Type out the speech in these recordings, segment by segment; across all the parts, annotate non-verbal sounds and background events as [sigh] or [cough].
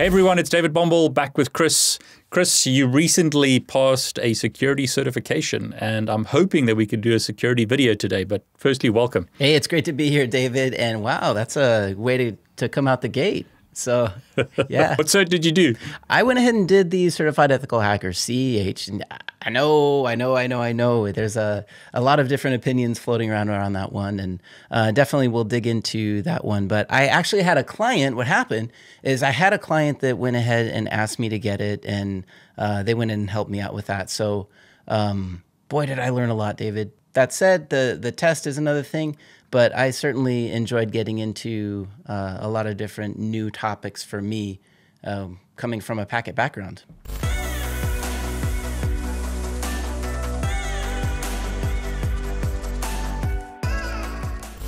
Hey everyone, it's David Bombal back with Chris. Chris, you recently passed a security certification, and I'm hoping that we could do a security video today. But firstly, welcome. Hey, it's great to be here, David. And wow, that's a way to, to come out the gate. So, [laughs] yeah. what cert did you do? I went ahead and did the Certified Ethical Hacker, CEH. And I know, I know, I know, I know. There's a, a lot of different opinions floating around around that one. And uh, definitely we'll dig into that one. But I actually had a client. What happened is I had a client that went ahead and asked me to get it. And uh, they went and helped me out with that. So, um, boy, did I learn a lot, David. That said, the, the test is another thing but I certainly enjoyed getting into uh, a lot of different new topics for me, um, coming from a packet background.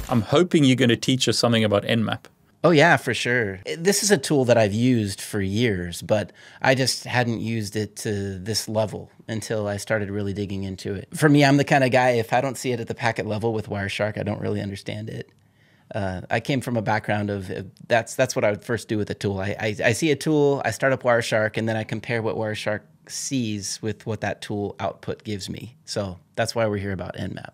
I'm hoping you're going to teach us something about Nmap. Oh, yeah, for sure. This is a tool that I've used for years, but I just hadn't used it to this level until I started really digging into it. For me, I'm the kind of guy, if I don't see it at the packet level with Wireshark, I don't really understand it. Uh, I came from a background of uh, that's that's what I would first do with a tool. I, I, I see a tool, I start up Wireshark, and then I compare what Wireshark sees with what that tool output gives me. So that's why we're here about Nmap.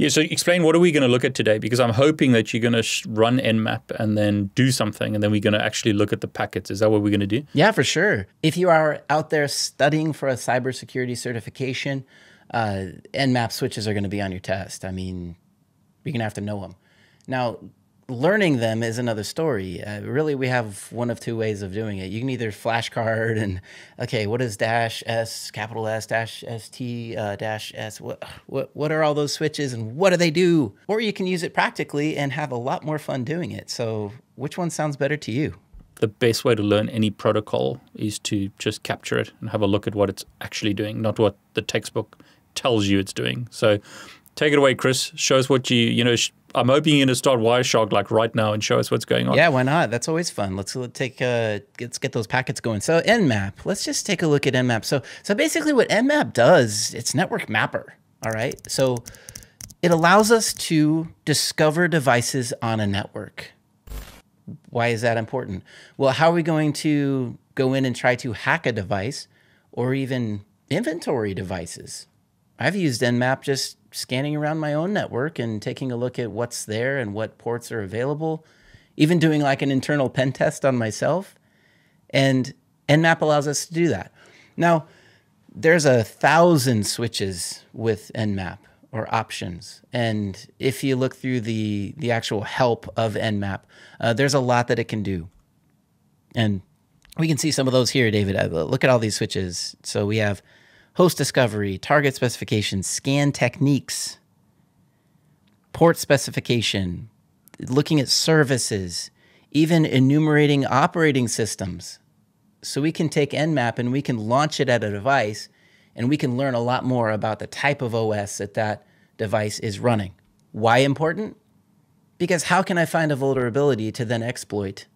Yeah, so explain what are we going to look at today? Because I'm hoping that you're going to run Nmap and then do something, and then we're going to actually look at the packets. Is that what we're going to do? Yeah, for sure. If you are out there studying for a cybersecurity certification, uh, Nmap switches are going to be on your test. I mean, you're going to have to know them. Now, learning them is another story. Uh, really, we have one of two ways of doing it. You can either flashcard and okay, what is dash S, capital S, dash ST, uh, dash S? What, what what are all those switches and what do they do? Or you can use it practically and have a lot more fun doing it. So, which one sounds better to you? The best way to learn any protocol is to just capture it and have a look at what it's actually doing, not what the textbook tells you it's doing. So, take it away, Chris. Show us what you you know I'm hoping you're to start Wireshark like right now and show us what's going on. Yeah, why not? That's always fun. Let's take uh, let's get those packets going. So Nmap, let's just take a look at Nmap. So so basically, what Nmap does, it's network mapper. All right, so it allows us to discover devices on a network. Why is that important? Well, how are we going to go in and try to hack a device or even inventory devices? I've used Nmap just scanning around my own network and taking a look at what's there and what ports are available, even doing like an internal pen test on myself. And Nmap allows us to do that. Now, there's a thousand switches with Nmap or options. And if you look through the, the actual help of Nmap, uh, there's a lot that it can do. And we can see some of those here, David. Uh, look at all these switches. So we have host discovery, target specification, scan techniques, port specification, looking at services, even enumerating operating systems. So we can take Nmap and we can launch it at a device and we can learn a lot more about the type of OS that that device is running. Why important? Because how can I find a vulnerability to then exploit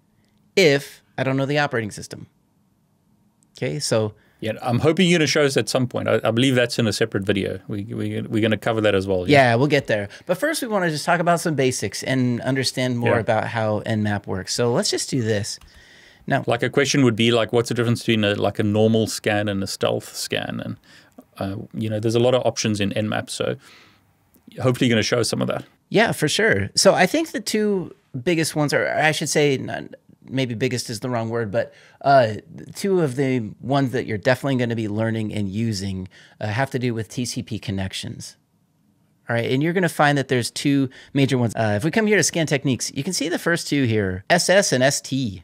if I don't know the operating system? Okay, so yeah, I'm hoping you're going to show us at some point. I, I believe that's in a separate video. We, we, we're going to cover that as well. Yeah. yeah, we'll get there. But first, we want to just talk about some basics and understand more yeah. about how Nmap works. So let's just do this. Now, like a question would be like, what's the difference between a, like a normal scan and a stealth scan? And uh, you know, there's a lot of options in Nmap. So hopefully, you're going to show us some of that. Yeah, for sure. So I think the two biggest ones are, I should say, maybe biggest is the wrong word, but uh, two of the ones that you're definitely going to be learning and using uh, have to do with TCP connections. All right, and you're going to find that there's two major ones. Uh, if we come here to scan techniques, you can see the first two here, SS and ST.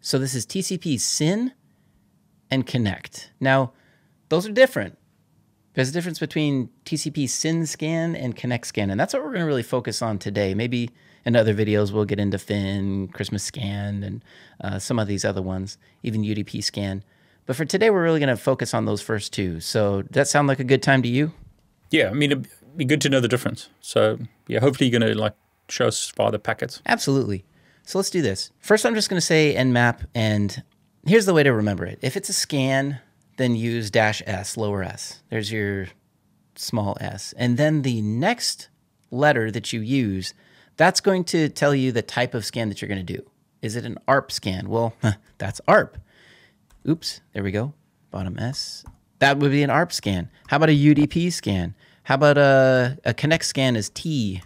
So this is TCP SYN and connect. Now, those are different. There's a difference between TCP SYN scan and connect scan, and that's what we're going to really focus on today. Maybe in other videos, we'll get into Fin, Christmas Scan, and uh, some of these other ones, even UDP Scan. But for today, we're really going to focus on those first two. So does that sound like a good time to you? Yeah, I mean, it'd be good to know the difference. So yeah, hopefully you're going to like show us via the packets. Absolutely. So let's do this. First, I'm just going to say nmap, and here's the way to remember it. If it's a scan, then use dash s, lower s. There's your small s. And then the next letter that you use that's going to tell you the type of scan that you're going to do. Is it an ARP scan? Well, [laughs] that's ARP. Oops, there we go. Bottom S. That would be an ARP scan. How about a UDP scan? How about a, a Connect scan is T?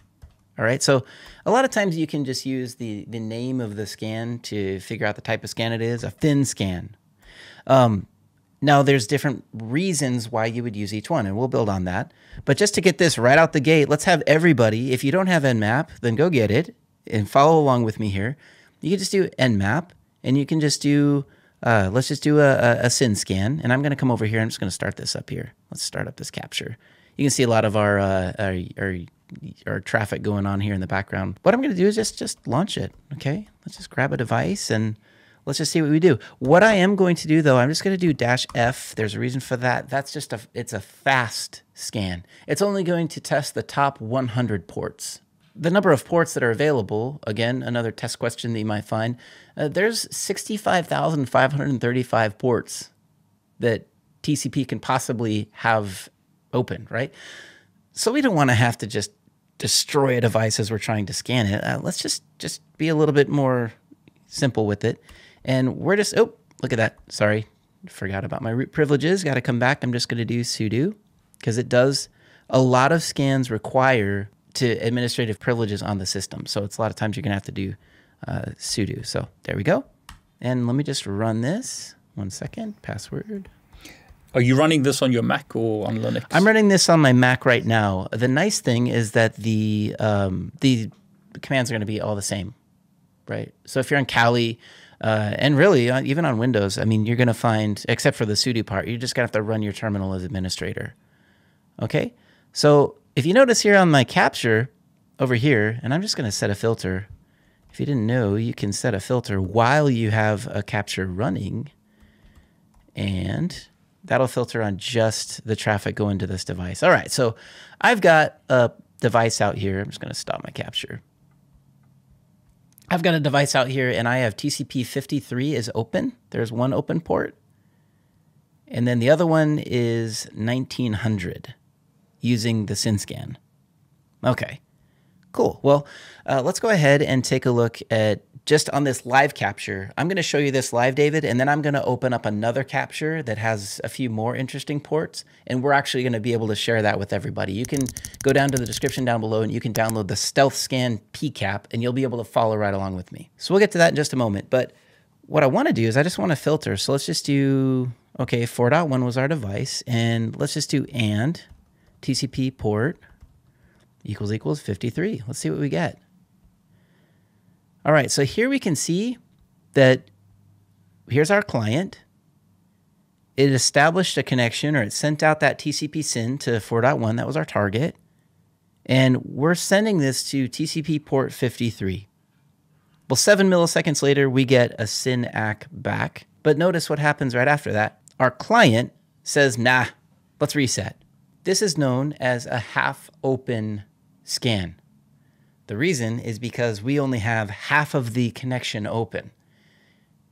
All right. So a lot of times you can just use the, the name of the scan to figure out the type of scan it is, a FIN scan. Um, now there's different reasons why you would use each one, and we'll build on that. But just to get this right out the gate, let's have everybody, if you don't have Nmap, then go get it and follow along with me here. You can just do Nmap, and you can just do, uh, let's just do a, a, a SYN scan. And I'm going to come over here. I'm just going to start this up here. Let's start up this capture. You can see a lot of our, uh, our, our our traffic going on here in the background. What I'm going to do is just just launch it. Okay, let's just grab a device and let's just see what we do. What I am going to do though, I'm just going to do dash F. There's a reason for that. That's just a it's a fast scan. It's only going to test the top 100 ports. The number of ports that are available, again, another test question that you might find, uh, there's 65,535 ports that TCP can possibly have open, right? So we don't want to have to just destroy a device as we're trying to scan it. Uh, let's just just be a little bit more simple with it. And we're just, oh, look at that. Sorry, forgot about my root privileges. Got to come back. I'm just going to do sudo because it does, a lot of scans require to administrative privileges on the system. So it's a lot of times you're going to have to do uh, sudo. So there we go. And let me just run this. One second, password. Are you running this on your Mac or on Linux? I'm running this on my Mac right now. The nice thing is that the um, the commands are going to be all the same, right? So if you're on Kali, uh, and really uh, even on Windows, I mean, you're going to find, except for the sudo part, you're just going to have to run your terminal as administrator. Okay, so if you notice here on my capture over here, and I'm just going to set a filter. If you didn't know, you can set a filter while you have a capture running, and that'll filter on just the traffic going to this device. All right, so I've got a device out here. I'm just going to stop my capture. I've got a device out here and I have TCP 53 is open. There's one open port. And then the other one is 1900 using the SYN-SCAN. Okay, cool. Well, uh, let's go ahead and take a look at just on this live capture, I'm going to show you this live, David, and then I'm going to open up another capture that has a few more interesting ports, and we're actually going to be able to share that with everybody. You can go down to the description down below and you can download the Stealth Scan PCAP, and you'll be able to follow right along with me. So we'll get to that in just a moment, but what I want to do is I just want to filter. So let's just do, okay, 4.1 was our device, and let's just do and TCP port equals equals 53. Let's see what we get. All right, so here we can see that here's our client. It established a connection or it sent out that TCP SYN to 4.1. That was our target. And we're sending this to TCP port 53. Well, seven milliseconds later, we get a SYN ACK back. But notice what happens right after that. Our client says, nah, let's reset. This is known as a half open scan. The reason is because we only have half of the connection open.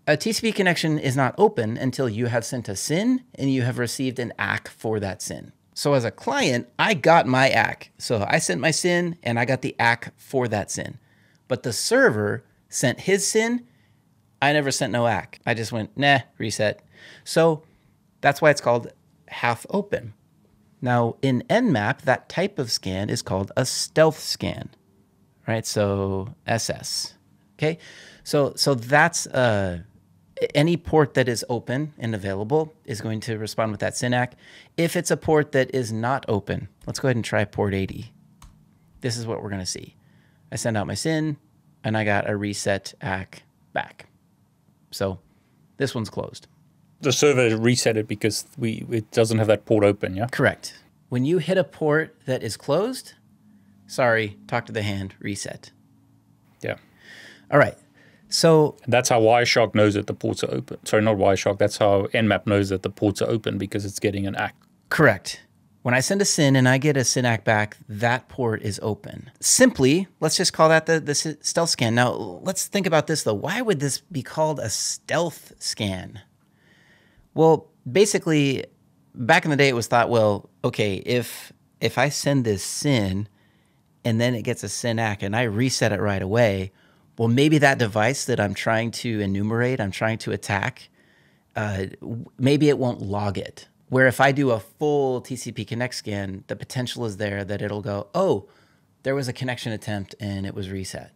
A TCP connection is not open until you have sent a SYN and you have received an ACK for that SYN. So as a client, I got my ACK. So I sent my SYN and I got the ACK for that SYN. But the server sent his SYN. I never sent no ACK. I just went, nah, reset. So that's why it's called half open. Now in Nmap, that type of scan is called a stealth scan right? So SS. Okay, so so that's uh, any port that is open and available is going to respond with that SYN ACK. If it's a port that is not open, let's go ahead and try port 80. This is what we're going to see. I send out my SYN, and I got a reset ACK back. So this one's closed. The server reset it because we it doesn't have that port open, yeah? Correct. When you hit a port that is closed, Sorry, talk to the hand, reset. Yeah. All right. So and that's how Wireshark knows that the ports are open. Sorry, not Wireshark. That's how Nmap knows that the ports are open because it's getting an ACK. Correct. When I send a SYN and I get a SYN ACK back, that port is open. Simply, let's just call that the, the stealth scan. Now, let's think about this though. Why would this be called a stealth scan? Well, basically, back in the day, it was thought, well, okay, if if I send this SYN and then it gets a SYN ACK and I reset it right away, well, maybe that device that I'm trying to enumerate, I'm trying to attack, uh, maybe it won't log it. Where if I do a full TCP connect scan, the potential is there that it'll go, oh, there was a connection attempt and it was reset.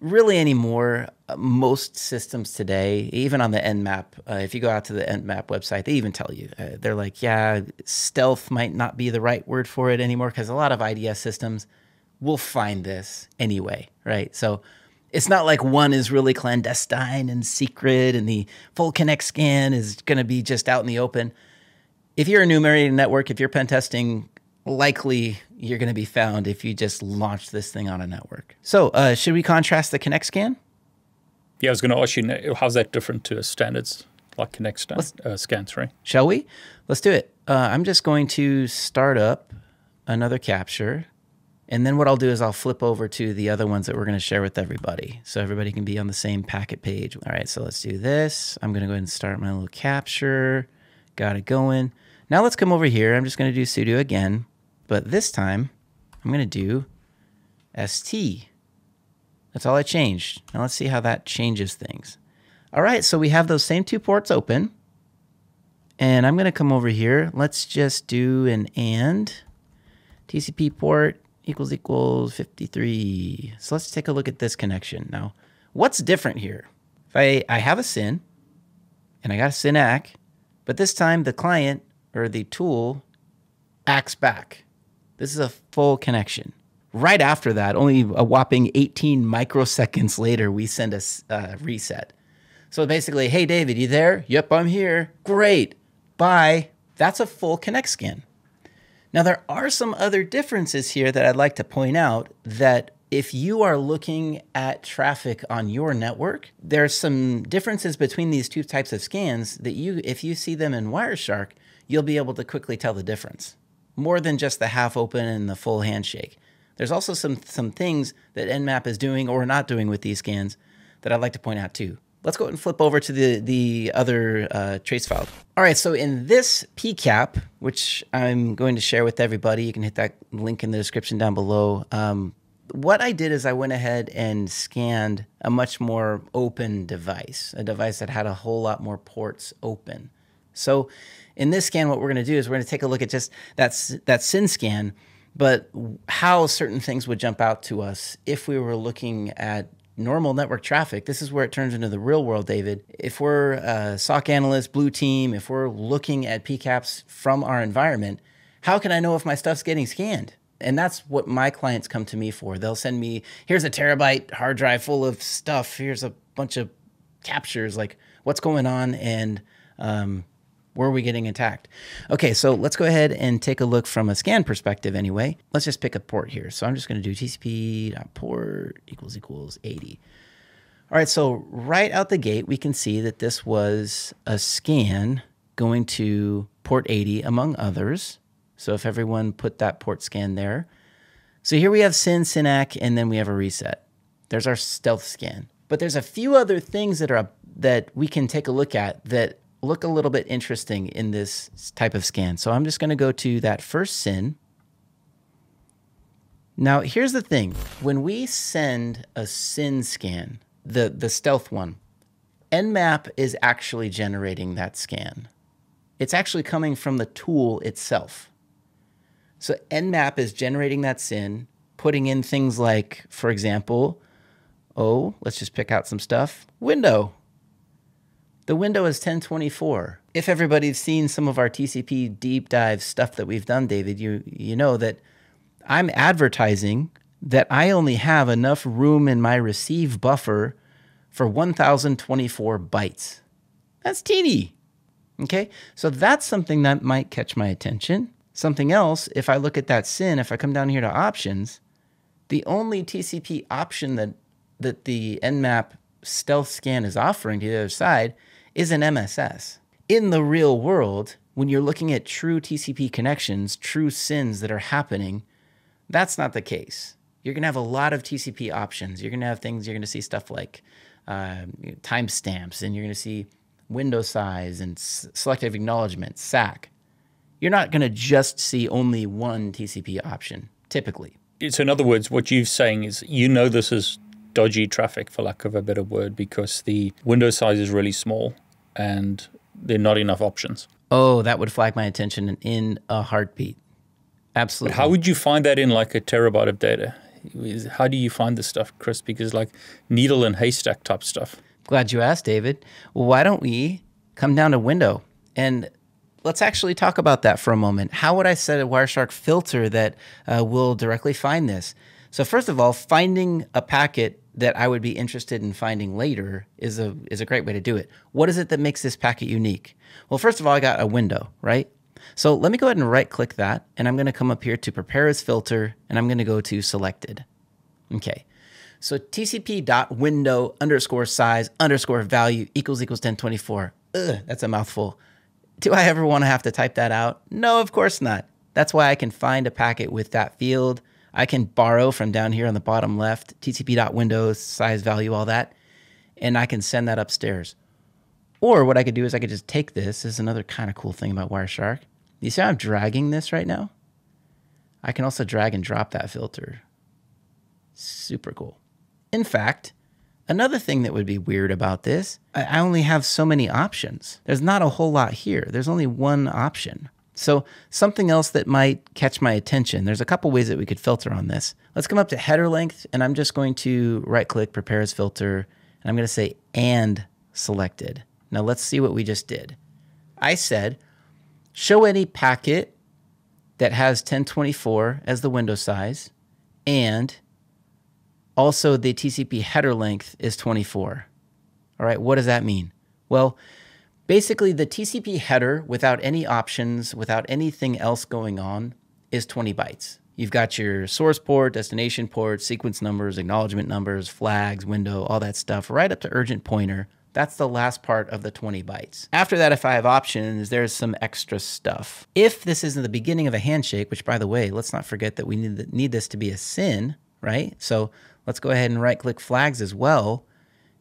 Really anymore, uh, most systems today, even on the Nmap, uh, if you go out to the Nmap website, they even tell you, uh, they're like, yeah, stealth might not be the right word for it anymore because a lot of IDS systems will find this anyway, right? So it's not like one is really clandestine and secret and the full connect scan is going to be just out in the open. If you're enumerating a network, if you're pen testing, likely you're going to be found if you just launch this thing on a network. So, uh, should we contrast the Connect scan? Yeah, I was going to ask you, how's that different to a standards like Connect scan, uh, scan 3? Shall we? Let's do it. Uh, I'm just going to start up another capture. And then what I'll do is I'll flip over to the other ones that we're going to share with everybody. So everybody can be on the same packet page. All right, so let's do this. I'm going to go ahead and start my little capture. Got it going. Now let's come over here. I'm just going to do sudo again. But this time, I'm going to do ST. That's all I changed. Now let's see how that changes things. All right, so we have those same two ports open. And I'm going to come over here. Let's just do an AND. TCP port equals equals 53. So let's take a look at this connection. Now, what's different here? If I, I have a SYN, and I got a SYN ACK, but this time the client or the tool ACKs back. This is a full connection. Right after that, only a whopping 18 microseconds later, we send a uh, reset. So basically, hey, David, you there? Yep, I'm here. Great. Bye. That's a full connect scan. Now, there are some other differences here that I'd like to point out that if you are looking at traffic on your network, there's some differences between these two types of scans that you, if you see them in Wireshark, you'll be able to quickly tell the difference more than just the half open and the full handshake. There's also some, some things that Nmap is doing or not doing with these scans that I'd like to point out too. Let's go and flip over to the, the other uh, trace file. All right, so in this PCAP, which I'm going to share with everybody, you can hit that link in the description down below. Um, what I did is I went ahead and scanned a much more open device, a device that had a whole lot more ports open. So in this scan, what we're going to do is we're going to take a look at just that, that SYN scan, but how certain things would jump out to us if we were looking at normal network traffic. This is where it turns into the real world, David. If we're a SOC analyst, blue team, if we're looking at PCAPs from our environment, how can I know if my stuff's getting scanned? And that's what my clients come to me for. They'll send me, here's a terabyte hard drive full of stuff. Here's a bunch of captures, like what's going on. And um, where are we getting attacked? Okay, so let's go ahead and take a look from a scan perspective anyway. Let's just pick a port here. So I'm just going to do tcp.port equals equals 80. All right, so right out the gate, we can see that this was a scan going to port 80 among others. So if everyone put that port scan there. So here we have SYN, SYN-ACK, and then we have a reset. There's our stealth scan. But there's a few other things that are that we can take a look at that look a little bit interesting in this type of scan. So I'm just going to go to that first SYN. Now, here's the thing. When we send a SYN scan, the, the stealth one, Nmap is actually generating that scan. It's actually coming from the tool itself. So Nmap is generating that SYN, putting in things like, for example, oh, let's just pick out some stuff, window. The window is 1024. If everybody's seen some of our TCP deep dive stuff that we've done, David, you you know that I'm advertising that I only have enough room in my receive buffer for 1024 bytes. That's teeny. Okay? So that's something that might catch my attention. Something else, if I look at that SYN, if I come down here to options, the only TCP option that that the Nmap stealth scan is offering to the other side is an MSS. In the real world, when you're looking at true TCP connections, true SYNs that are happening, that's not the case. You're going to have a lot of TCP options. You're going to have things, you're going to see stuff like uh, timestamps, and you're going to see window size and selective acknowledgement, SACK. You're not going to just see only one TCP option, typically. So, in other words, what you're saying is you know this is dodgy traffic, for lack of a better word, because the window size is really small and there are not enough options. Oh, that would flag my attention in a heartbeat. Absolutely. How would you find that in like a terabyte of data? How do you find this stuff, Chris? Because like needle and haystack type stuff. Glad you asked, David. Well, why don't we come down to window and let's actually talk about that for a moment. How would I set a Wireshark filter that uh, will directly find this? So first of all, finding a packet that I would be interested in finding later is a is a great way to do it. What is it that makes this packet unique? Well, first of all, I got a window, right? So let me go ahead and right click that and I'm going to come up here to prepare as filter and I'm going to go to selected. Okay. So tcp.window underscore size underscore value equals equals 1024. Ugh, that's a mouthful. Do I ever want to have to type that out? No, of course not. That's why I can find a packet with that field. I can borrow from down here on the bottom left, tcp.windows, size, value, all that, and I can send that upstairs. Or what I could do is I could just take this. This is another kind of cool thing about Wireshark. You see how I'm dragging this right now? I can also drag and drop that filter. Super cool. In fact, Another thing that would be weird about this, I only have so many options. There's not a whole lot here. There's only one option. So something else that might catch my attention, there's a couple ways that we could filter on this. Let's come up to header length and I'm just going to right click prepare as filter and I'm going to say and selected. Now let's see what we just did. I said show any packet that has 1024 as the window size and also, the TCP header length is 24. All right, what does that mean? Well, basically the TCP header without any options, without anything else going on, is 20 bytes. You've got your source port, destination port, sequence numbers, acknowledgement numbers, flags, window, all that stuff, right up to urgent pointer. That's the last part of the 20 bytes. After that, if I have options, there's some extra stuff. If this isn't the beginning of a handshake, which by the way, let's not forget that we need, need this to be a SYN, right? So Let's go ahead and right click flags as well.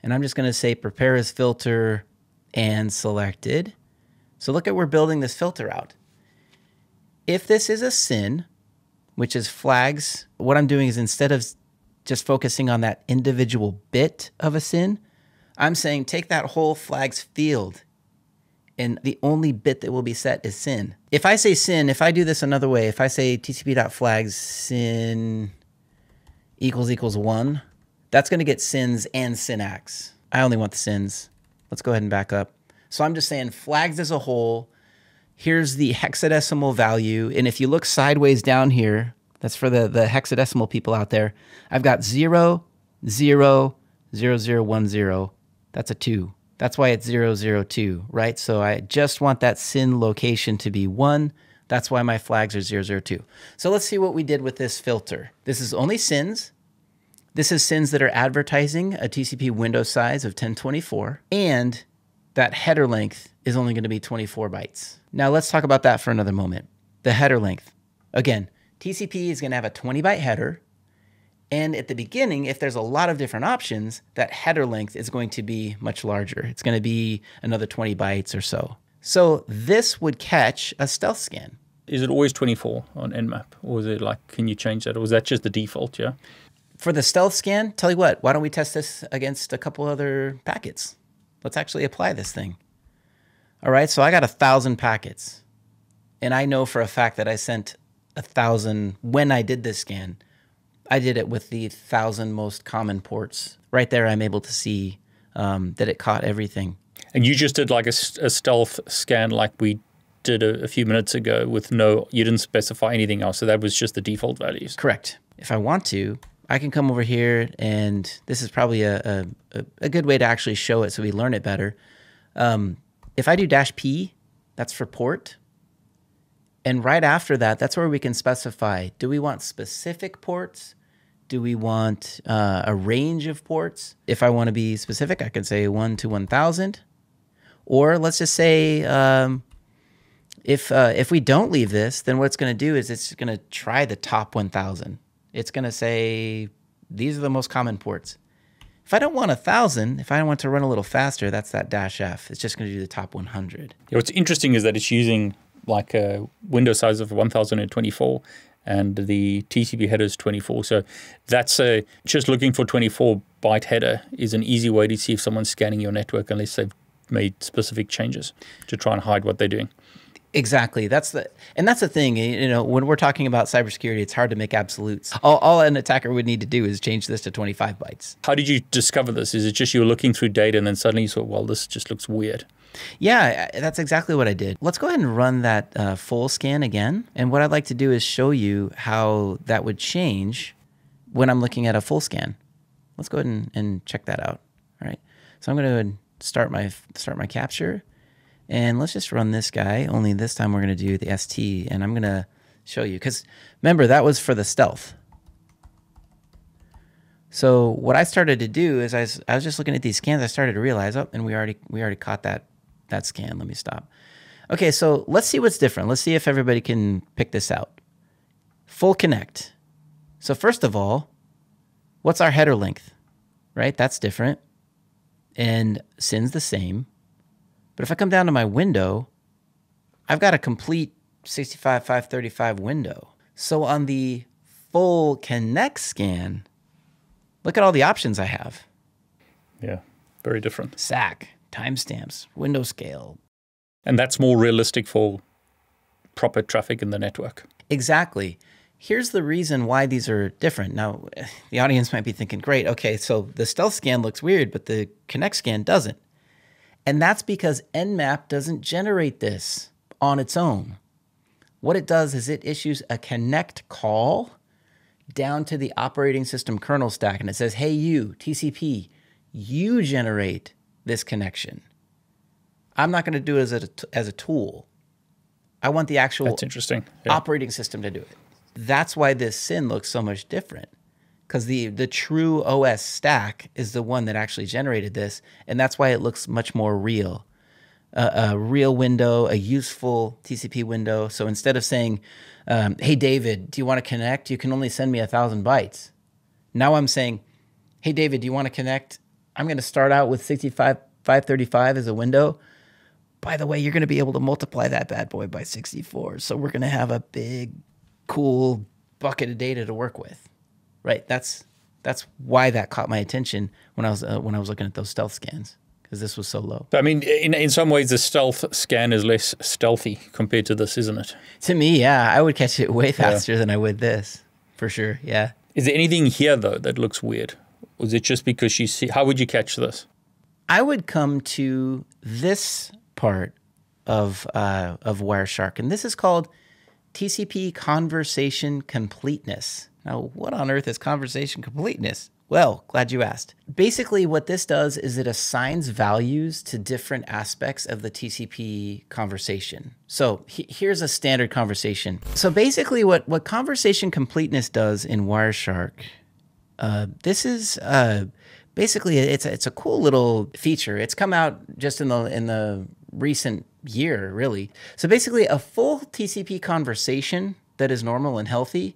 And I'm just going to say prepare as filter and selected. So look at we're building this filter out. If this is a SYN, which is flags, what I'm doing is instead of just focusing on that individual bit of a SYN, I'm saying take that whole flags field and the only bit that will be set is SYN. If I say SYN, if I do this another way, if I say tcp.flags SYN equals equals one, that's going to get SYNs and SYN-ACKs. I only want the SYNs. Let's go ahead and back up. So I'm just saying flags as a whole. Here's the hexadecimal value. And if you look sideways down here, that's for the, the hexadecimal people out there. I've got 0, 0, 0, 0, 1, 0. That's a 2. That's why it's 0, 0, 2, right? So I just want that SYN location to be 1. That's why my flags are 002. So let's see what we did with this filter. This is only SYNs. This is SYNs that are advertising a TCP window size of 1024, and that header length is only going to be 24 bytes. Now let's talk about that for another moment. The header length. Again, TCP is going to have a 20 byte header. And at the beginning, if there's a lot of different options, that header length is going to be much larger. It's going to be another 20 bytes or so. So this would catch a stealth scan. Is it always 24 on Nmap? Or is it like, can you change that? Or is that just the default, yeah? For the stealth scan, tell you what, why don't we test this against a couple other packets? Let's actually apply this thing. All right, so I got a thousand packets. And I know for a fact that I sent a thousand when I did this scan. I did it with the thousand most common ports. Right there, I'm able to see um, that it caught everything. And you just did like a, a stealth scan like we did a, a, few minutes ago with no, you didn't specify anything else. So that was just the default values. Correct. If I want to, I can come over here and this is probably a, a, a good way to actually show it so we learn it better. Um, if I do dash P, that's for port. And right after that, that's where we can specify, do we want specific ports? Do we want uh, a range of ports? If I want to be specific, I can say 1 to 1000. Or let's just say um, if uh, if we don't leave this, then what it's going to do is it's going to try the top 1,000. It's going to say these are the most common ports. If I don't want a thousand, if I want to run a little faster, that's that dash F. It's just going to do the top 100. Yeah, what's interesting is that it's using like a window size of 1024 and the TCP header is 24. So that's a, just looking for 24 byte header is an easy way to see if someone's scanning your network unless they've made specific changes to try and hide what they're doing. Exactly. That's the and that's the thing. You know, when we're talking about cybersecurity, it's hard to make absolutes. All, all an attacker would need to do is change this to 25 bytes. How did you discover this? Is it just you were looking through data and then suddenly you thought, well, this just looks weird? Yeah, that's exactly what I did. Let's go ahead and run that uh, full scan again. And what I'd like to do is show you how that would change when I'm looking at a full scan. Let's go ahead and, and check that out. All right. So I'm going to start my start my capture. And let's just run this guy, only this time we're going to do the ST, and I'm going to show you. Because remember, that was for the stealth. So what I started to do is I was, I was just looking at these scans. I started to realize, oh, and we already we already caught that that scan. Let me stop. Okay, so let's see what's different. Let's see if everybody can pick this out. Full connect. So first of all, what's our header length? Right? That's different. And SYN's the same. But if I come down to my window, I've got a complete 65 535 window. So on the full connect scan, look at all the options I have. Yeah, very different. SACK, timestamps, window scale. And that's more realistic for proper traffic in the network. Exactly. Here's the reason why these are different. Now, [laughs] the audience might be thinking, great, okay, so the stealth scan looks weird, but the connect scan doesn't. And that's because Nmap doesn't generate this on its own. What it does is it issues a connect call down to the operating system kernel stack and it says, hey, you, TCP, you generate this connection. I'm not going to do it as a, as a tool. I want the actual That's interesting. Yeah. operating system to do it. That's why this SYN looks so much different because the the true OS stack is the one that actually generated this, and that's why it looks much more real. Uh, a real window, a useful TCP window. So instead of saying, um, "Hey David, do you want to connect?" You can only send me a thousand bytes. Now I'm saying, "Hey David, do you want to connect?" I'm going to start out with 65 535 as a window. By the way, you're going to be able to multiply that bad boy by 64. So we're going to have a big, cool bucket of data to work with right? That's that's why that caught my attention when I was uh, when I was looking at those stealth scans because this was so low. I mean, in in some ways, the stealth scan is less stealthy compared to this, isn't it? To me, yeah, I would catch it [laughs] way faster yeah. than I would this, for sure. Yeah. Is there anything here though that looks weird? Was it just because you see? How would you catch this? I would come to this part of uh, of Wireshark, and this is called TCP conversation completeness. Now, what on earth is conversation completeness? Well, glad you asked. Basically, what this does is it assigns values to different aspects of the TCP conversation. So he here's a standard conversation. So basically, what, what conversation completeness does in Wireshark, uh, this is uh, basically it's a, it's a cool little feature. It's come out just in the in the recent year, really. So basically, a full TCP conversation that is normal and healthy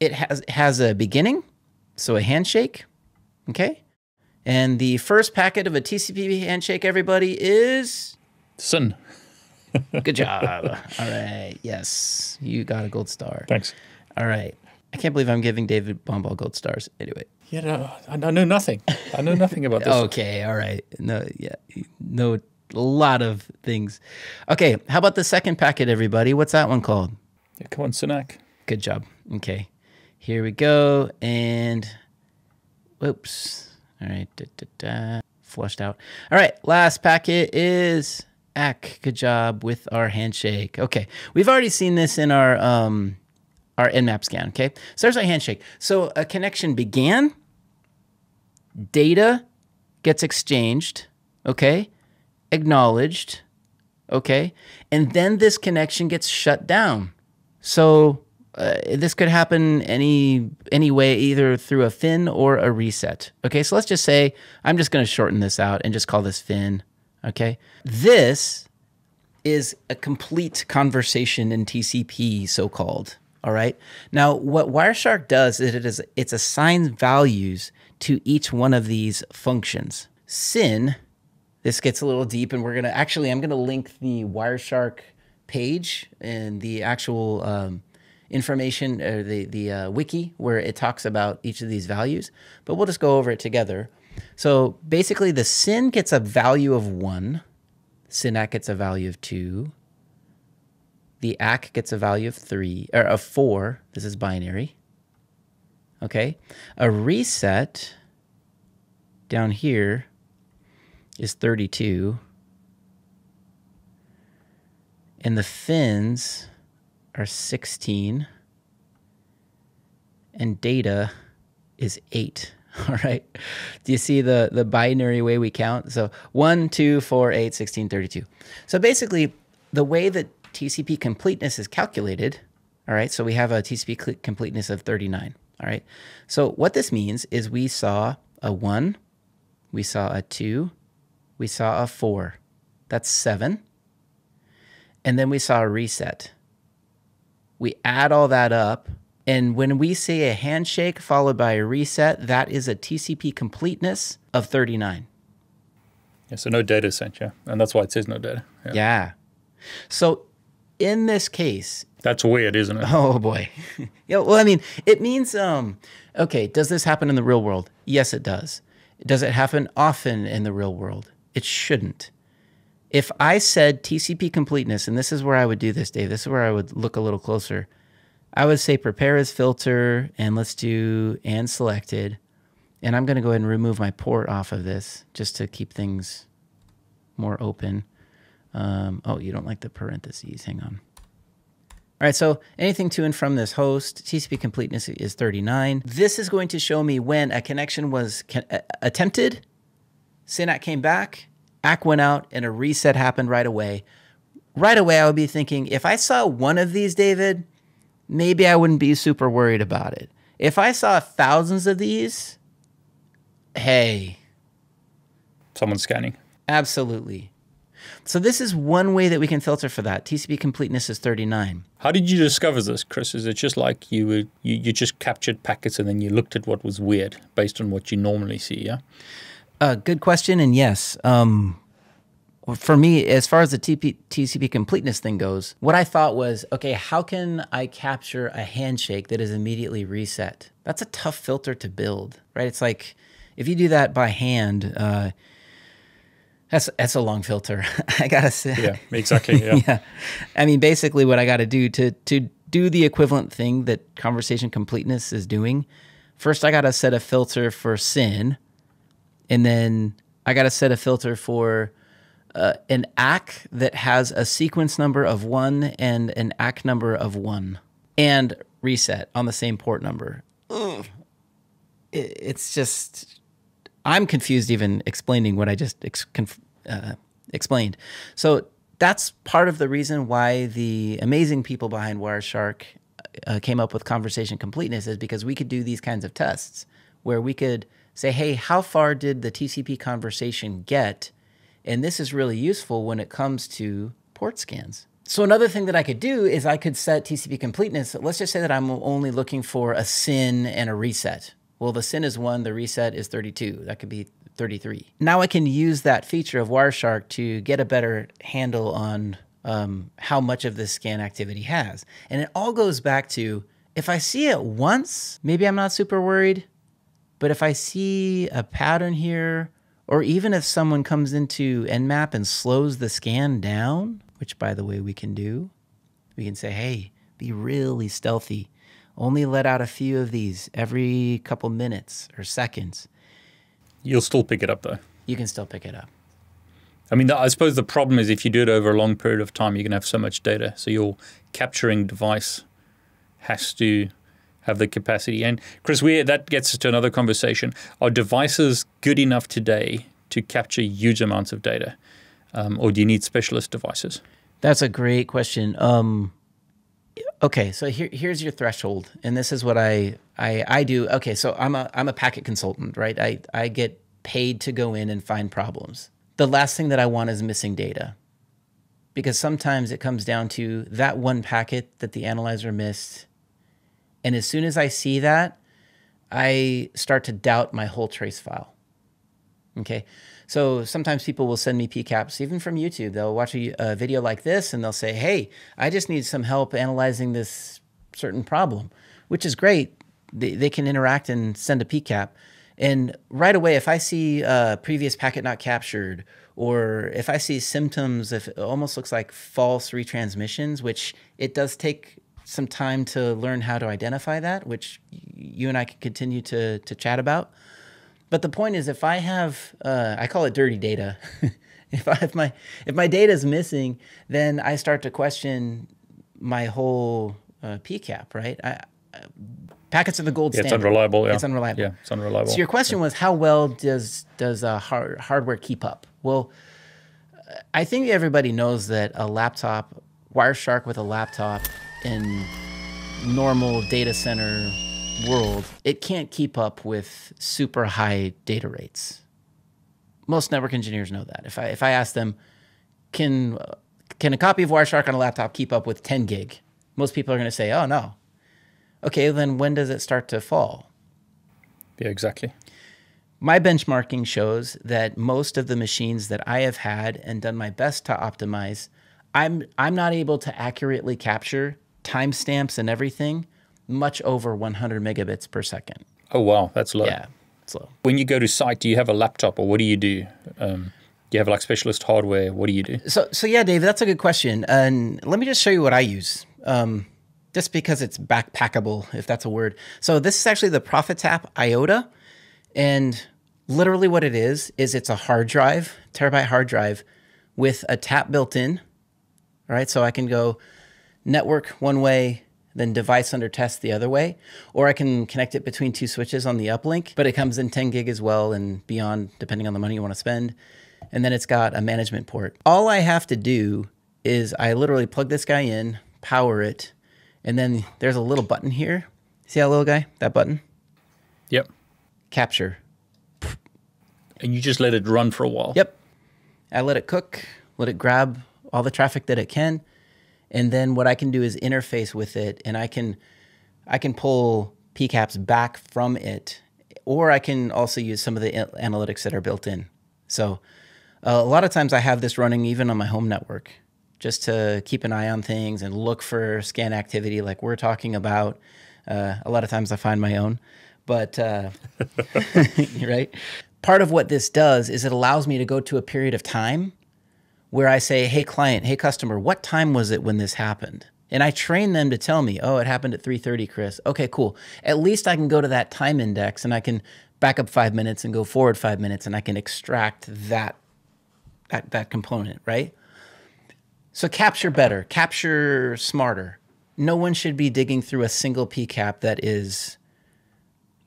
it has has a beginning, so a handshake, okay? And the first packet of a TCP handshake, everybody, is SYN. [laughs] Good job. All right. Yes, you got a gold star. Thanks. All right. I can't believe I'm giving David Bombal gold stars. Anyway. Yeah, no, I know nothing. I know nothing about this. okay. All right. No. Yeah. No. A lot of things. Okay. How about the second packet, everybody? What's that one called? Yeah, come on, SYN-ACK. Good job. Okay. Here we go. And whoops. All right. Da, da, da. Flushed out. All right. Last packet is ACK. Good job with our handshake. Okay. We've already seen this in our um, our Nmap scan. Okay. So there's our handshake. So a connection began. Data gets exchanged. Okay. Acknowledged. Okay. And then this connection gets shut down. So uh, this could happen any any way, either through a fin or a reset. Okay, so let's just say I'm just going to shorten this out and just call this fin. Okay, this is a complete conversation in TCP, so called. All right. Now, what Wireshark does is it is it assigns values to each one of these functions. SYN. This gets a little deep, and we're gonna actually I'm gonna link the Wireshark page and the actual um, information or the the uh, wiki where it talks about each of these values, but we'll just go over it together. So basically, the SYN gets a value of one, SYN-ACK gets a value of 2. The ACK gets a value of 3, or of 4. This is binary. Okay. A reset down here is 32. And the fins are 16. And data is 8. [laughs] All right. Do you see the, the binary way we count? So 1, 2, 4, 8, 16, 32. So basically, the way that TCP completeness is calculated, all right, so we have a TCP completeness of 39. All right. So what this means is we saw a 1, we saw a 2, we saw a 4. That's 7. And then we saw a reset. We add all that up. And when we say a handshake followed by a reset, that is a TCP completeness of 39. Yeah, so no data sent, yeah. And that's why it says no data. Yeah. yeah. So in this case, that's weird, isn't it? [laughs] Oh boy. [laughs] yeah, well, I mean, it means um okay, does this happen in the real world? Yes, it does. Does it happen often in the real world? It shouldn't. If I said TCP completeness, and this is where I would do this, Dave, this is where I would look a little closer. I would say prepare as filter, and let's do and selected. And I'm going to go ahead and remove my port off of this just to keep things more open. Um, oh, you don't like the parentheses. Hang on. All right, so anything to and from this host, TCP completeness is 39. This is going to show me when a connection was attempted, SYN-ACK came back, ACK went out, and a reset happened right away. Right away, I would be thinking, if I saw one of these, David, maybe I wouldn't be super worried about it. If I saw thousands of these, hey. Someone's scanning. Absolutely. So this is one way that we can filter for that. TCP completeness is 39. How did you discover this, Chris? Is it just like you, were, you you just captured packets and then you looked at what was weird based on what you normally see? Yeah. Uh, good question, and yes. Um, for me, as far as the TP, TCP completeness thing goes, what I thought was, okay, how can I capture a handshake that is immediately reset? That's a tough filter to build, right? It's like if you do that by hand, uh, that's that's a long filter. [laughs] I gotta say. Yeah, exactly. Yeah. [laughs] yeah. I mean, basically, what I got to do to to do the equivalent thing that conversation completeness is doing, first I got to set a filter for SYN, and then I got to set a filter for uh, an ACK that has a sequence number of one and an ACK number of one, and reset on the same port number. Ugh. It's just I'm confused even explaining what I just ex uh, explained. So that's part of the reason why the amazing people behind Wireshark uh, came up with conversation completeness is because we could do these kinds of tests where we could say, hey, how far did the TCP conversation get? And this is really useful when it comes to port scans. So another thing that I could do is I could set TCP completeness. Let's just say that I'm only looking for a SYN and a reset. Well, the SYN is one, the reset is 32. That could be 33. Now I can use that feature of Wireshark to get a better handle on um, how much of this scan activity has. And it all goes back to if I see it once, maybe I'm not super worried. But if I see a pattern here, or even if someone comes into Nmap and slows the scan down, which by the way we can do, we can say, hey, be really stealthy only let out a few of these every couple minutes or seconds. You'll still pick it up though. You can still pick it up. I mean, I suppose the problem is if you do it over a long period of time, you can have so much data. So your capturing device has to have the capacity. And Chris, we that gets us to another conversation. Are devices good enough today to capture huge amounts of data, um, or do you need specialist devices? That's a great question. Um, okay, so here, here's your threshold, and this is what I, I I do. Okay, so I'm a I'm a packet consultant, right? I I get paid to go in and find problems. The last thing that I want is missing data, because sometimes it comes down to that one packet that the analyzer missed, and as soon as I see that, I start to doubt my whole trace file. Okay, so sometimes people will send me PCAPs, even from YouTube. They'll watch a, a video like this and they'll say, hey, I just need some help analyzing this certain problem, which is great. They, they can interact and send a PCAP. And right away, if I see a previous packet not captured, or if I see symptoms, if it almost looks like false retransmissions, which it does take some time to learn how to identify that, which you and I can continue to to chat about. But the point is, if I have, uh, I call it dirty data. [laughs] if I, if my if my data is missing, then I start to question my whole uh, PCAP. Right? I, I, packets are the gold Yeah, it's unreliable. Yeah. It's unreliable. Yeah, it's unreliable. So your question was, how well does does uh, hard, hardware keep up? Well, I think everybody knows that a laptop, Wireshark with a laptop in normal data center world, it can't keep up with super high data rates. Most network engineers know that. If I if I ask them, can can a copy of Wireshark on a laptop keep up with 10 gig? Most people are going to say, oh no. Okay, then when does it start to fall? yeah, exactly. My benchmarking shows that most of the machines that I have had and done my best to optimize, I'm I'm not able to accurately capture timestamps and everything much over 100 megabits per second. Oh wow, that's low. Yeah, slow. When you go to site, do you have a laptop or what do you do? Um, do you have like specialist hardware? What do you do? So so yeah, Dave, that's a good question. And let me just show you what I use. Um, just because it's backpackable, if that's a word. So this is actually the Profitap IOTA, and literally what it is is it's a hard drive, terabyte hard drive, with a tap built in. All right, so I can go network one way, then device under test the other way, or I can connect it between two switches on the uplink. But it comes in 10 gig as well and beyond, depending on the money you want to spend. And then it's got a management port. All I have to do is I literally plug this guy in, power it, and then there's a little button here. See that little guy? That button? Yep. Capture. And you just let it run for a while. Yep. I let it cook, let it grab all the traffic that it can, and then what I can do is interface with it, and I can I can pull PCAPs back from it, or I can also use some of the analytics that are built in. So uh, a lot of times I have this running even on my home network, just to keep an eye on things and look for scan activity, like we're talking about. Uh, a lot of times I find my own, but uh, [laughs] right. Part of what this does is it allows me to go to a period of time where I say, "Hey client, hey customer, what time was it when this happened?" And I train them to tell me, "Oh, it happened at 3:30, Chris." Okay, cool. At least I can go to that time index and I can back up 5 minutes and go forward 5 minutes and I can extract that that that component, right? So capture better, capture smarter. No one should be digging through a single PCAP that is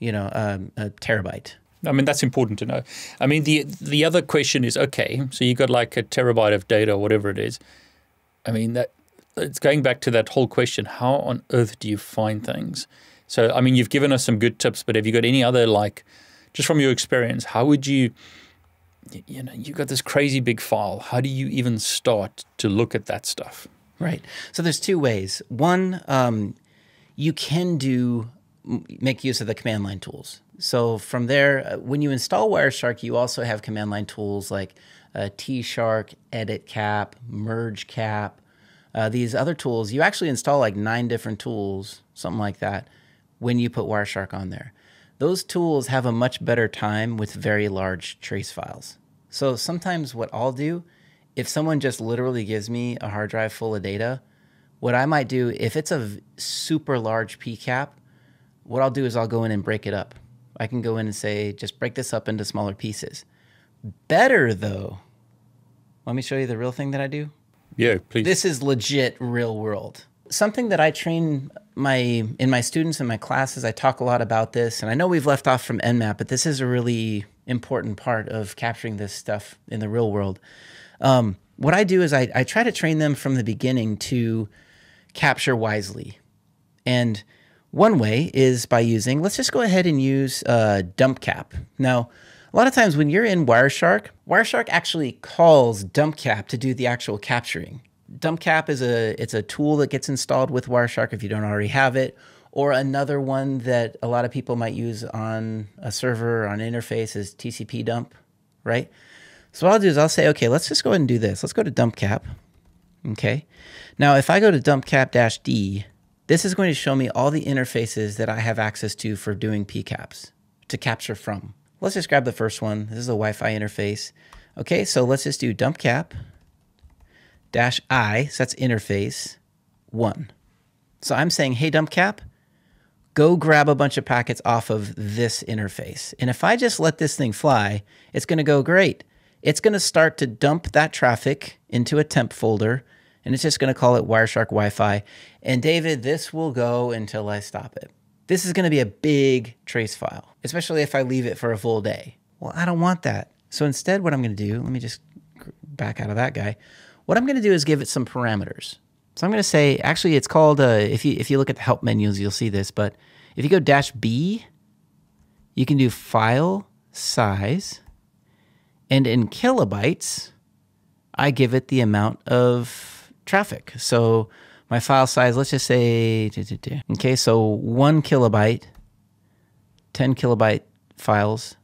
you know, um, a terabyte. I mean, that's important to know. I mean, the the other question is okay, so you got like a terabyte of data or whatever it is. I mean, that it's going back to that whole question: how on earth do you find things? So, I mean, you've given us some good tips, but have you got any other like, just from your experience, how would you? You know, you've got this crazy big file. How do you even start to look at that stuff? Right. So there's two ways. One, um, you can do make use of the command line tools. So from there, uh, when you install Wireshark, you also have command line tools like uh, TShark, Edit Cap, mergecap. Uh, these other tools, you actually install like nine different tools, something like that, when you put Wireshark on there. Those tools have a much better time with very large trace files. So sometimes what I'll do, if someone just literally gives me a hard drive full of data, what I might do, if it's a super large PCAP, what I'll do is I'll go in and break it up. I can go in and say, just break this up into smaller pieces. Better though, let me show you the real thing that I do. Yeah, please. This is legit real world. Something that I train my in my students in my classes, I talk a lot about this, and I know we've left off from Nmap, but this is a really important part of capturing this stuff in the real world. Um, what I do is I, I try to train them from the beginning to capture wisely. And one way is by using, let's just go ahead and use uh, dumpcap. Now, a lot of times when you're in Wireshark, Wireshark actually calls dumpcap to do the actual capturing. Dumpcap is a it's a tool that gets installed with Wireshark if you don't already have it, or another one that a lot of people might use on a server or on an interface is tcpdump, right? So what I'll do is I'll say, okay, let's just go ahead and do this. Let's go to dumpcap. Okay. Now, if I go to dumpcap dash D, this is going to show me all the interfaces that I have access to for doing PCAPs to capture from. Let's just grab the first one. This is a Wi-Fi interface. Okay, so let's just do dumpcap dash I, so that's interface, one. So I'm saying, hey, dumpcap, go grab a bunch of packets off of this interface. And if I just let this thing fly, it's going to go great. It's going to start to dump that traffic into a temp folder, and it's just going to call it Wireshark Wi-Fi. And David, this will go until I stop it. This is going to be a big trace file, especially if I leave it for a full day. Well, I don't want that. So instead, what I'm going to do, let me just back out of that guy. What I'm going to do is give it some parameters. So I'm going to say, actually, it's called, uh, if, you, if you look at the help menus, you'll see this, but if you go dash B, you can do file size, and in kilobytes, I give it the amount of traffic. So my file size, let's just say, okay, so one kilobyte, 10 kilobyte files,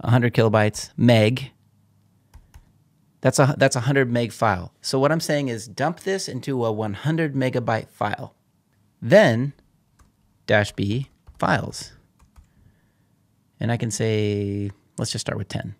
100 kilobytes, meg, that's a that's a 100 meg file. So what I'm saying is dump this into a 100 megabyte file. Then dash B files. And I can say let's just start with 10.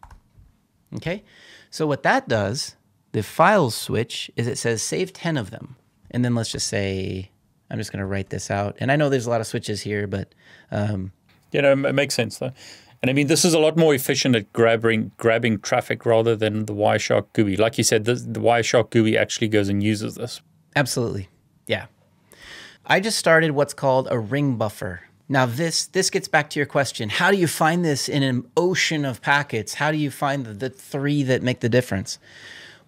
Okay? So what that does, the files switch is it says save 10 of them. And then let's just say I'm just going to write this out. And I know there's a lot of switches here, but um, you know, it makes sense though. And I mean, this is a lot more efficient at grabbing grabbing traffic rather than the Wireshark GUI. Like you said, the, the Wireshark GUI actually goes and uses this. Absolutely. Yeah. I just started what's called a ring buffer. Now this this gets back to your question. How do you find this in an ocean of packets? How do you find the, the three that make the difference?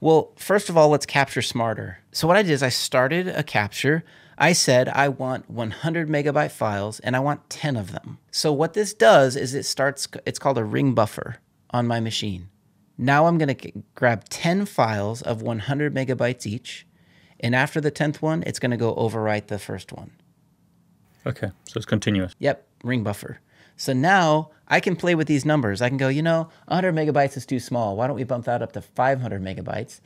Well, first of all, let's capture smarter. So what I did is I started a capture I said I want 100 megabyte files and I want 10 of them. So what this does is it starts, it's called a ring buffer on my machine. Now I'm going to grab 10 files of 100 megabytes each. And after the 10th one, it's going to go overwrite the first one. Okay, so it's continuous. Yep, ring buffer. So now I can play with these numbers. I can go, you know, 100 megabytes is too small. Why don't we bump that up to 500 megabytes?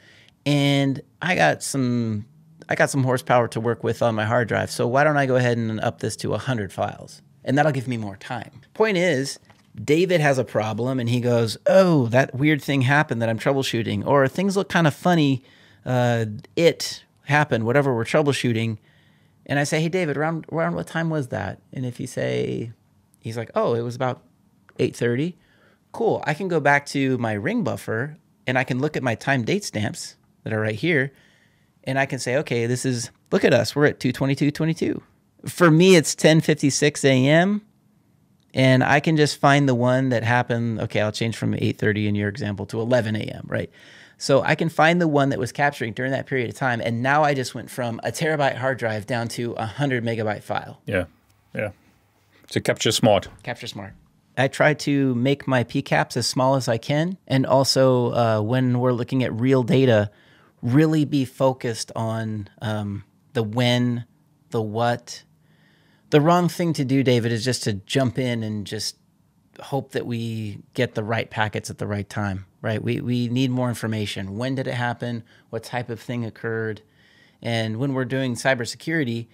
And I got some I got some horsepower to work with on my hard drive. So why don't I go ahead and up this to 100 files? And that'll give me more time. Point is, David has a problem and he goes, Oh, that weird thing happened that I'm troubleshooting. Or things look kind of funny. Uh, it happened, whatever we're troubleshooting. And I say, Hey, David, around, around what time was that? And if you say, He's like, Oh, it was about 8.30. Cool. I can go back to my ring buffer and I can look at my time date stamps that are right here and I can say, okay, this is look at us, we're at 222.22. For me, it's 10:56 a.m. And I can just find the one that happened. Okay, I'll change from 8:30 in your example to 11 a.m. Right. So I can find the one that was capturing during that period of time. And now I just went from a terabyte hard drive down to a hundred megabyte file. Yeah, yeah. So capture smart. Capture smart. I try to make my PCAPs as small as I can, and also uh, when we're looking at real data, really be focused on um, the when, the what. The wrong thing to do, David, is just to jump in and just hope that we get the right packets at the right time, right? We, we need more information. When did it happen? What type of thing occurred? And when we're doing cybersecurity,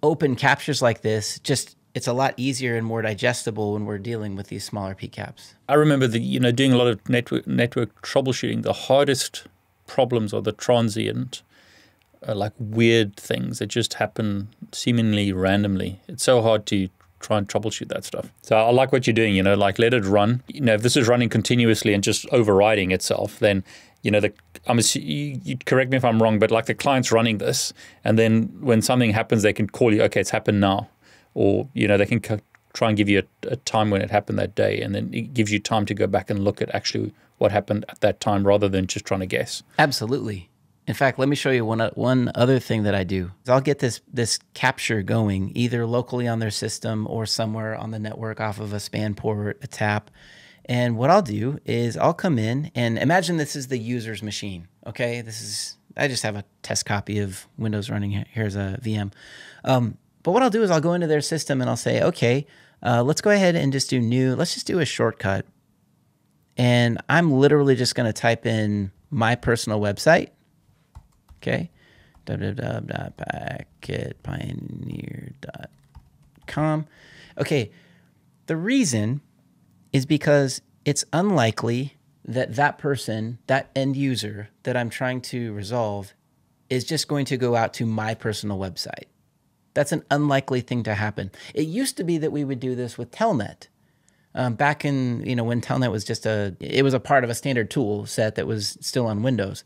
open captures like this just it's a lot easier and more digestible when we're dealing with these smaller PCAPs. I remember the you know doing a lot of network network troubleshooting. The hardest problems are the transient, uh, like weird things that just happen seemingly randomly. It's so hard to try and troubleshoot that stuff. So I like what you're doing, you know, like let it run. You know, if this is running continuously and just overriding itself, then you know the I'm you, you correct me if I'm wrong, but like the client's running this, and then when something happens, they can call you. Okay, it's happened now, or you know they can try and give you a, a, time when it happened that day, and then it gives you time to go back and look at actually what happened at that time rather than just trying to guess. Absolutely. In fact, let me show you one one other thing that I do. I'll get this this capture going either locally on their system or somewhere on the network off of a span port, a tap. And what I'll do is I'll come in and imagine this is the user's machine. Okay, this is I just have a test copy of Windows running. Here's a VM. Um, but what I'll do is I'll go into their system and I'll say, okay, uh, let's go ahead and just do new. Let's just do a shortcut. And I'm literally just going to type in my personal website. Okay. www.packetpioneer.com. Okay. The reason is because it's unlikely that that person, that end user that I'm trying to resolve is just going to go out to my personal website. That's an unlikely thing to happen. It used to be that we would do this with Telnet. Um, back in, you know, when Telnet was just a, it was a part of a standard tool set that was still on Windows.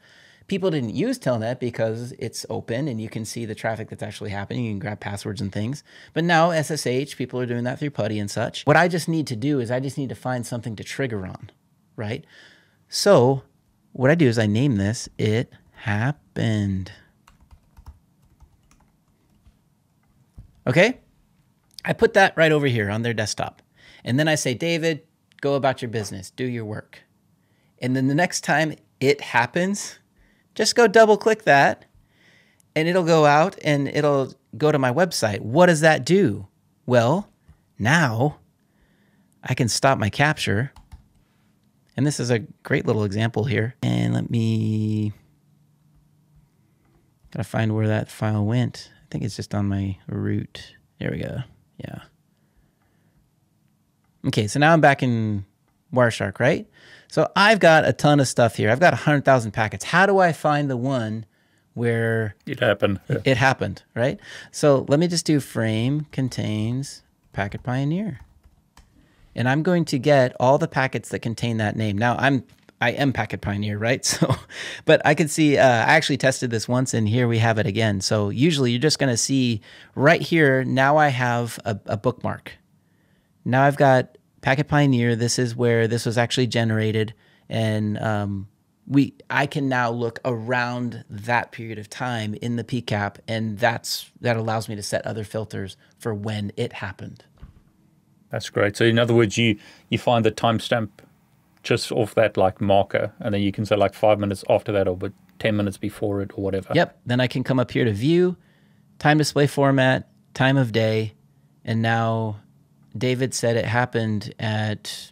People didn't use Telnet because it's open and you can see the traffic that's actually happening. You can grab passwords and things. But now SSH, people are doing that through PuTTY and such. What I just need to do is I just need to find something to trigger on, right? So what I do is I name this, it happened. Okay? I put that right over here on their desktop. And then I say, David, go about your business, do your work. And then the next time it happens, just go double click that and it'll go out and it'll go to my website. What does that do? Well, now I can stop my capture. And this is a great little example here. And let me, gotta find where that file went. Think it's just on my root. There we go. Yeah. Okay, so now I'm back in Wireshark, right? So I've got a ton of stuff here. I've got 100,000 packets. How do I find the one where it happened? Yeah. It happened, right? So let me just do frame contains packet pioneer. And I'm going to get all the packets that contain that name. Now I'm I am Packet Pioneer, right? [laughs] So, but I could see, uh, I actually tested this once and here we have it again. So usually you're just going to see right here, now I have a, a, bookmark. Now I've got Packet Pioneer. This is where this was actually generated. And um, we, I can now look around that period of time in the PCAP and that's, that allows me to set other filters for when it happened. That's great. So in other words, you, you find the timestamp just off that like marker, and then you can say like five minutes after that or but 10 minutes before it or whatever. Yep. Then I can come up here to view, time display format, time of day, and now David said it happened at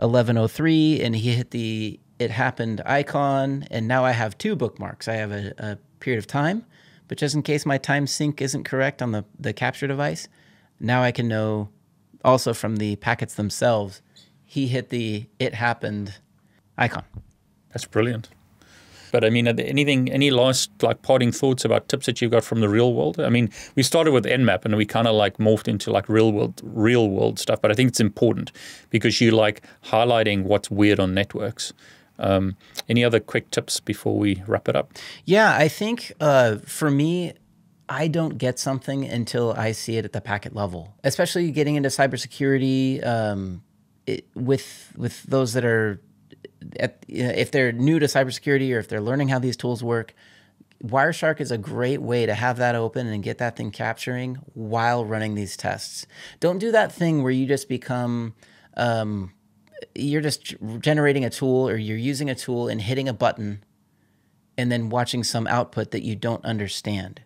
1103 and he hit the it happened icon and now I have two bookmarks. I have a, a period of time, but just in case my time sync isn't correct on the, the capture device, now I can know also from the packets themselves he hit the it happened icon. That's brilliant. But I mean, anything, any last like parting thoughts about tips that you've got from the real world? I mean, we started with Nmap and we kind of like morphed into like real world, real world stuff. But I think it's important because you like highlighting what's weird on networks. Um, any other quick tips before we wrap it up? Yeah, I think uh, for me, I don't get something until I see it at the packet level, especially getting into cybersecurity. Um, it, with with those that are at, if they're new to cybersecurity or if they're learning how these tools work, Wireshark is a great way to have that open and get that thing capturing while running these tests. Don't do that thing where you just become um, you're just generating a tool or you're using a tool and hitting a button and then watching some output that you don't understand.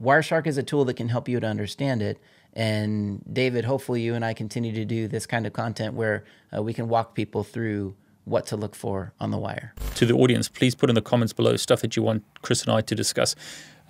Wireshark is a tool that can help you to understand it and David, hopefully you and I continue to do this kind of content where uh, we can walk people through what to look for on the wire. To the audience, please put in the comments below stuff that you want Chris and I to discuss.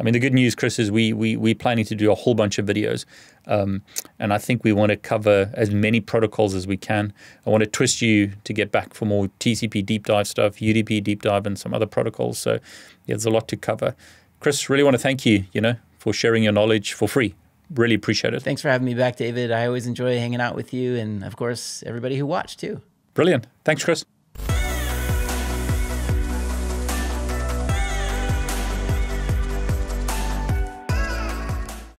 I mean, the good news, Chris, is we we we're planning to do a whole bunch of videos, um, and I think we want to cover as many protocols as we can. I want to twist you to get back for more TCP deep dive stuff, UDP deep dive, and some other protocols. So, yeah, there's a lot to cover. Chris, really want to thank you, you know, for sharing your knowledge for free really appreciate it. Thanks for having me back, David. I always enjoy hanging out with you and, of course, everybody who watched too. Brilliant. Thanks, Chris.